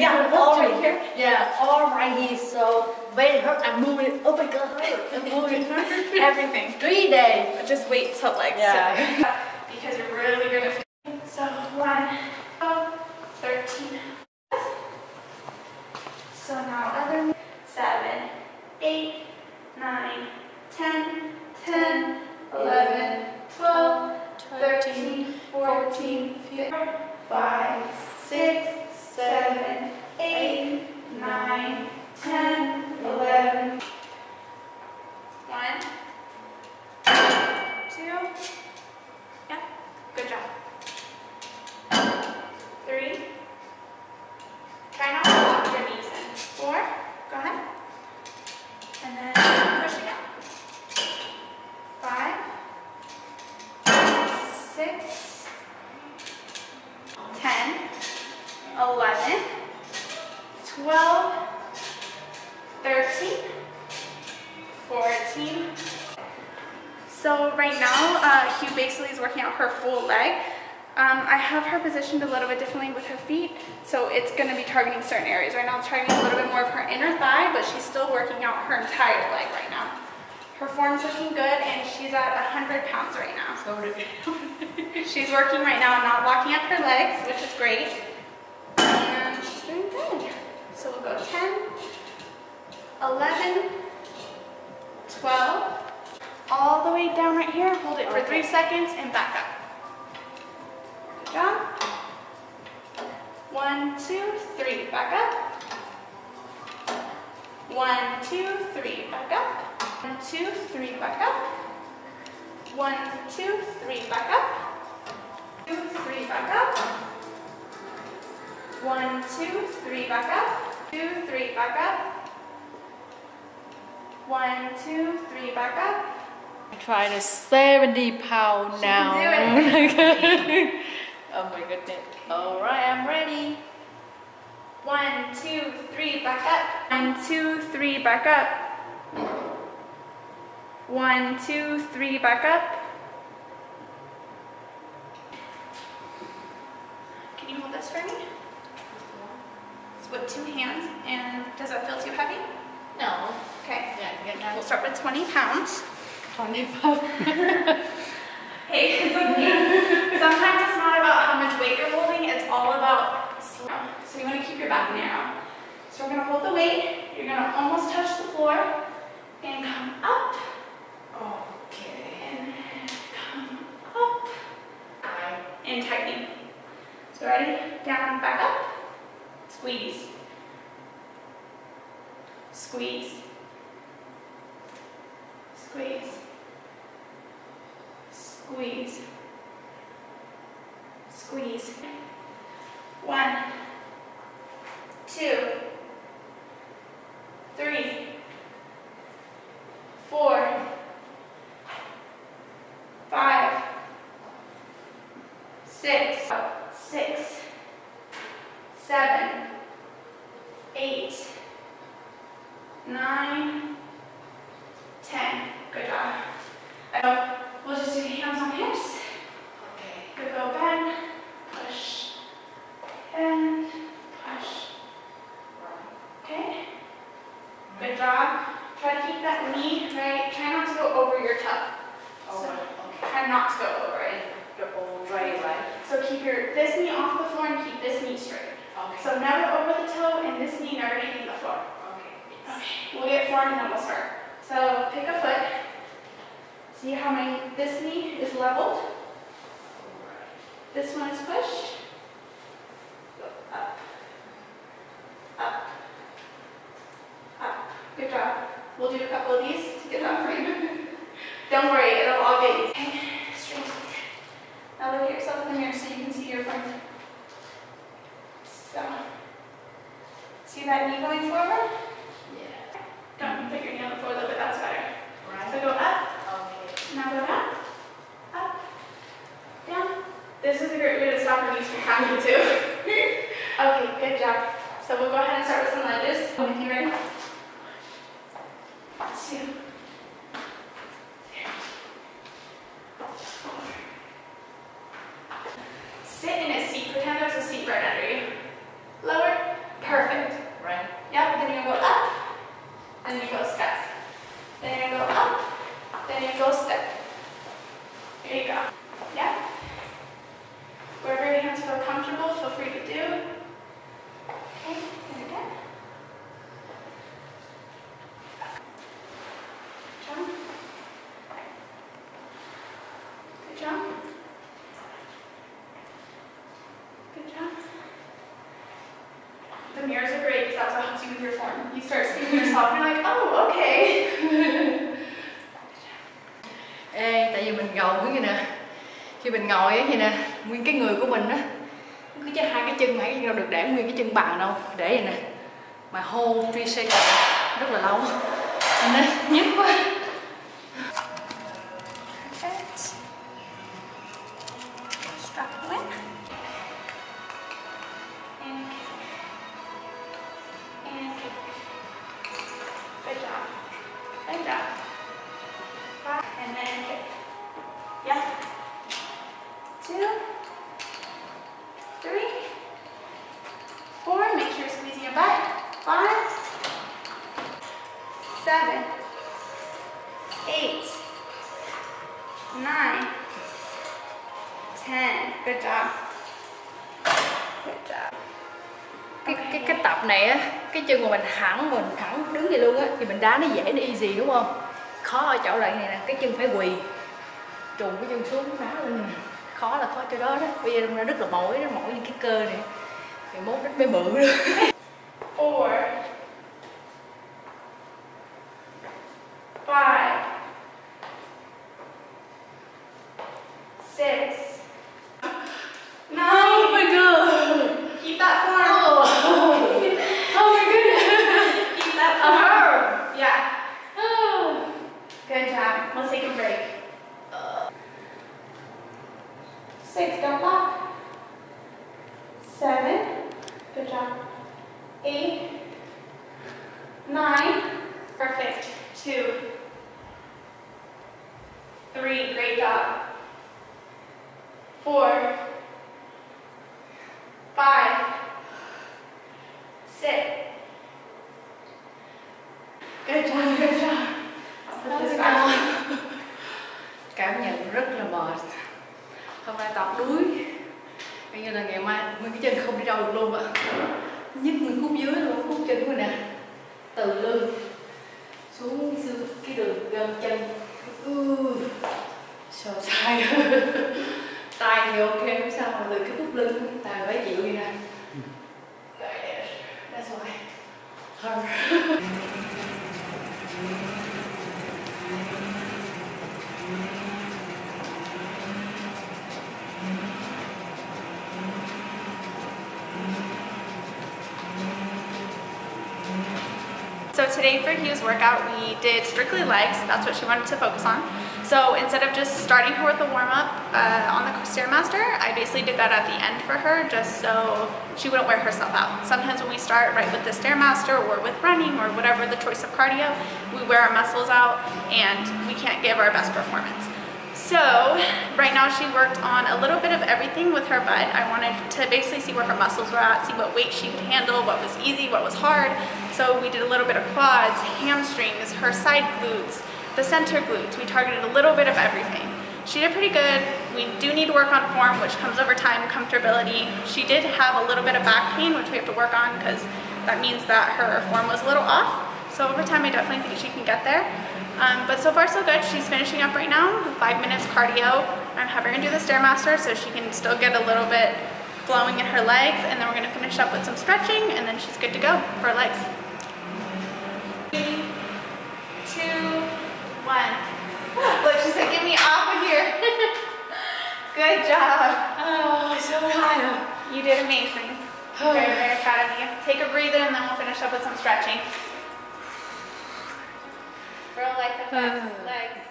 yeah, all right here. Yeah, all righty. So, wait, hurt. I'm moving. Oh my god, I'm moving. Everything. Three days. But just wait till like Yeah. because you're really gonna. So one, twelve, thirteen. So now other seven, eight, nine, ten, ten, eleven, twelve, thirteen, fourteen, fifteen, five, six, seven, eight, nine, ten, eleven. One, two, yeah, good job. Three, try not to lock your knees in. Four, go ahead. And then push again. Five, six, ten, eleven, twelve, thirteen, fourteen. So right now, uh, Hue basically is working out her full leg. Um, I have her positioned a little bit differently with her feet, so it's going to be targeting certain areas. Right now, it's targeting a little bit more of her inner thigh, but she's still working out her entire leg right now. Her form's looking good, and she's at 100 pounds right now. So, She's working right now, and not locking up her legs, which is great. And she's doing good. So we'll go 10, 11, 12, all the way down right here. Hold it for three seconds and back up. Good job. One, two, three, back up. One, two, three, back up. One, two, three, back up. One, two, three, back up. Two, three, back up. One, two, three, back up. Two, three, back up. One, two, three, back up. I tried a 70 pound now. do oh my goodness. All right, I'm ready. One, two, three, back up. One, two, three, back up. One, two, three, back up. Can you hold this for me? It's with two hands, and does that feel too heavy? No. Okay. Yeah, get We'll start with 20 pounds. 20 pounds. Hey, it's okay. Sometimes it's not about how much weight you're holding, it's all about slow. So you want to keep your back narrow. So we're going to hold the weight. You're going to almost touch the floor and come up Okay. and come up tightening. So ready? Down, back up. Squeeze. Squeeze. Squeeze. Squeeze. Squeeze. One, two, three, four, five, six, six, seven, eight, nine, ten. Good job. So we'll just do hands on hips. Okay. Good go bend, push, and push. Okay? Good job. Try to keep that knee right. Try not to go over your toe. Oh, So, okay. try not to go over it. Right, right? So keep your this knee off the floor and keep this knee straight. Okay. So never over the toe and this knee never hitting the floor. okay. Okay, we'll get form and then we'll start. So pick a foot. See how many, this knee is leveled. This one is pushed. Go up. Up. Up. Good job. We'll do a couple of these to get that for. Don't worry, it'll all get easy. Okay, straight. Now look at yourself in the mirror so you can see your front. So, see that knee going forward? Yeah. Don't put your knee on the floor little bit, that's better. So go up. Now go down, up, down. This is a great way to stop your knees from cracking too. okay, good job. So we'll go ahead and start with some lunges. If you ready? Two. Your form. You start seeing yourself. And you're like, oh, okay. Ê, tại vì mình ngồi cái nè? Khi mình ngồi ấy vậy nè Nguyên cái người của mình á Cứ cho hai cái chân mãi đâu được để nguyên cái chân bằng đâu. Để vậy nè. Mà hô, 3 seconds. Rất là lâu. Nên nhức quá. Good. Five, and then. Yeah. Two. Three. Four. Make sure you're squeezing your butt. Five. Seven. Eight nine, ten. Good job. Good job. Cái, tập này á cái chân của mình thẳng mình thẳng đứng vậy luôn á thì mình đá nó dễ nó easy đúng không? Khó ở chỗ lại này nè cái chân phải quỳ trùng cái chân xuống đá lên. Khó là khó chỗ đó đó. Bây giờ nó rất là mỏi nó mỏi những cái cơ này. Thì mốt rất mới bự luôn Four. Five. Six. Nine. oh my god Keep that form. oh, oh my goodness Keep that I'm form. hurt Yeah. oh. Good job. Let's take a break. Six, don't lock. Seven. Good job. Eight. Nine. Perfect. Two. Three. Great job. Four. Five. Six. Good job. Good job. I'll put this back. cảm nhận rất là mệt hôm nay tập đuối bây giờ là ngày mai nguyên cái chân không đi đâu được luôn ạ nhất nguyên khúc dưới luôn, khúc chân của mình nè từ lưng xuống cái xương cái đường So today for Hue's workout, we did strictly legs. That's what she wanted to focus on. So instead of just starting her with a warm up uh, on the Stairmaster, I basically did that at the end for her just so she wouldn't wear herself out. Sometimes when we start right with the Stairmaster or with running or whatever the choice of cardio, we wear our muscles out and we can't give our best performance. So right now she worked on a little bit of everything with her butt. I wanted to basically see where her muscles were at, see what weight she could handle, what was easy, what was hard. So we did a little bit of quads, hamstrings, her side glutes, the center glutes. We targeted a little bit of everything. She did pretty good. We do need to work on form, which comes over time, comfortability. She did have a little bit of back pain, which we have to work on because that means that her form was a little off. So over time, I definitely think she can get there. Um, but so far so good. She's finishing up right now, five minutes cardio. I'm having her do the Stairmaster so she can still get a little bit flowing in her legs and then we're gonna finish up with some stretching and then she's good to go for her legs. Three, two, one. Look, she said, get me off of here. good job. oh so tired You did amazing. Very, very proud of you. Take a breather and then we'll finish up with some stretching. Roll like the uh, legs.